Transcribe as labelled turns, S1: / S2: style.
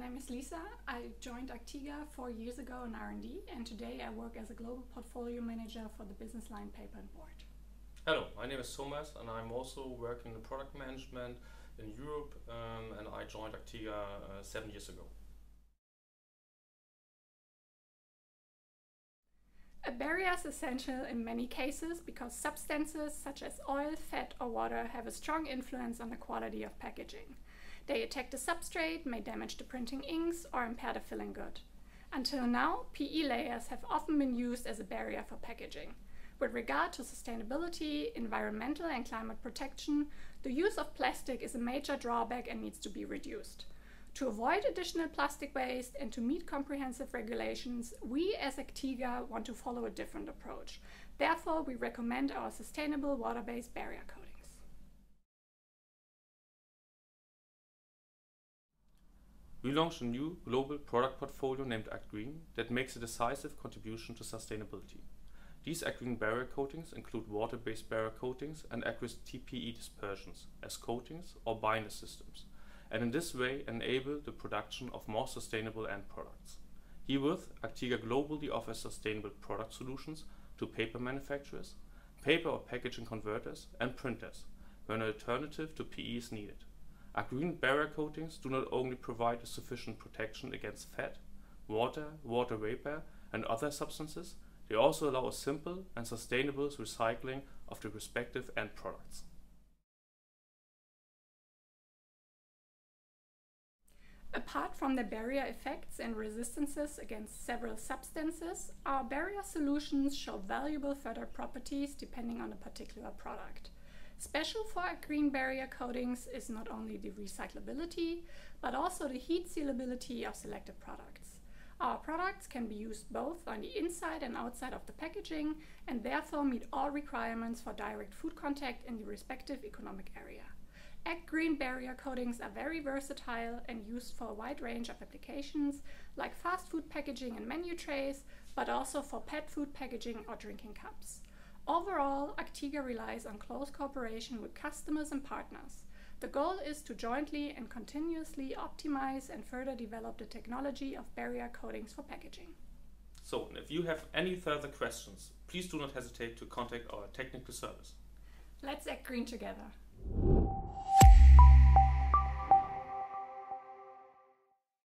S1: name is Lisa. I joined ACTEGA four years ago in R&D and today I work as a global portfolio manager for the business line paper and board.
S2: Hello, my name is Thomas and I'm also working in product management in Europe um, and I joined ACTEGA uh, seven years ago.
S1: A barrier is essential in many cases because substances such as oil, fat or water have a strong influence on the quality of packaging. They attack the substrate, may damage the printing inks or impair the filling good. Until now, PE layers have often been used as a barrier for packaging. With regard to sustainability, environmental and climate protection, the use of plastic is a major drawback and needs to be reduced. To avoid additional plastic waste and to meet comprehensive regulations, we as ACTEGA want to follow a different approach. Therefore, we recommend our sustainable water-based barrier coatings.
S2: We launched a new global product portfolio named ActGreen that makes a decisive contribution to sustainability. These ActGreen barrier coatings include water-based barrier coatings and aqueous TPE dispersions as coatings or binder systems and in this way enable the production of more sustainable end products. Herewith, ACTEGA globally offers sustainable product solutions to paper manufacturers, paper or packaging converters, and printers, when an alternative to PE is needed. ActGreen barrier coatings do not only provide a sufficient protection against fat, water, water vapor, and other substances, they also allow a simple and sustainable recycling of the respective end products.
S1: Apart from the barrier effects and resistances against several substances, our barrier solutions show valuable further properties depending on a particular product. Special for ActGreen barrier coatings is not only the recyclability, but also the heat sealability of selected products. Our products can be used both on the inside and outside of the packaging and therefore meet all requirements for direct food contact in the respective economic area. ActGreen barrier coatings are very versatile and used for a wide range of applications like fast food packaging and menu trays, but also for pet food packaging or drinking cups. Overall, ACTEGA relies on close cooperation with customers and partners. The goal is to jointly and continuously optimize and further develop the technology of barrier coatings for packaging.
S2: So, if you have any further questions, please do not hesitate to contact our technical service.
S1: Let's act green together.